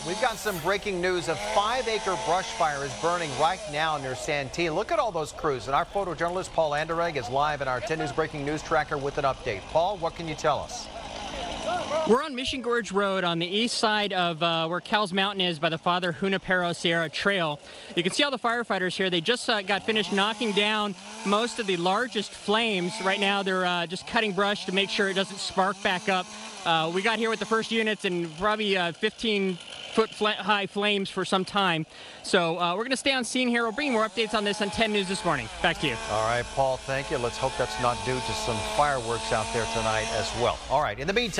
right, we've got some breaking news. A five-acre brush fire is burning right now near Santee. Look at all those crews. And our photojournalist, Paul Anderegg, is live in our 10 News Breaking News Tracker with an update. Paul, what can you tell us? We're on Mission Gorge Road on the east side of uh, where Cowles Mountain is by the Father Junipero Serra Trail. You can see all the firefighters here. They just uh, got finished knocking down most of the largest flames. Right now, they're uh, just cutting brush to make sure it doesn't spark back up. Uh, we got here with the first units and probably uh, 15 foot high flames for some time. So uh, we're going to stay on scene here. We'll bring more updates on this on 10 News this morning. Back to you. All right, Paul, thank you. Let's hope that's not due to some fireworks out there tonight as well. All right, in the meantime,